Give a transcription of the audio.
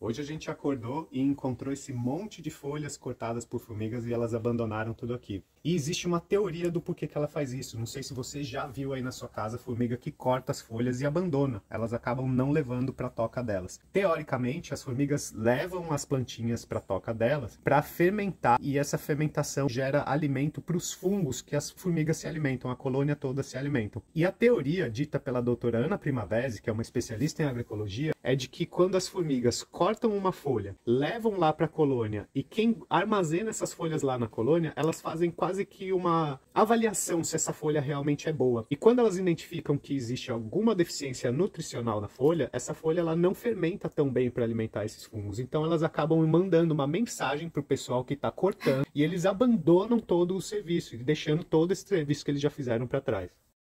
Hoje a gente acordou e encontrou esse monte de folhas cortadas por formigas e elas abandonaram tudo aqui. E existe uma teoria do porquê que ela faz isso. Não sei se você já viu aí na sua casa formiga que corta as folhas e abandona. Elas acabam não levando para a toca delas. Teoricamente, as formigas levam as plantinhas para a toca delas para fermentar e essa fermentação gera alimento para os fungos que as formigas se alimentam, a colônia toda se alimentam. E a teoria dita pela doutora Ana Primavesi, que é uma especialista em agroecologia, é de que quando as formigas cortam uma folha, levam lá para a colônia e quem armazena essas folhas lá na colônia, elas fazem quase que uma avaliação se essa folha realmente é boa. E quando elas identificam que existe alguma deficiência nutricional na folha, essa folha ela não fermenta tão bem para alimentar esses fungos. Então elas acabam mandando uma mensagem para o pessoal que está cortando e eles abandonam todo o serviço, deixando todo esse serviço que eles já fizeram para trás.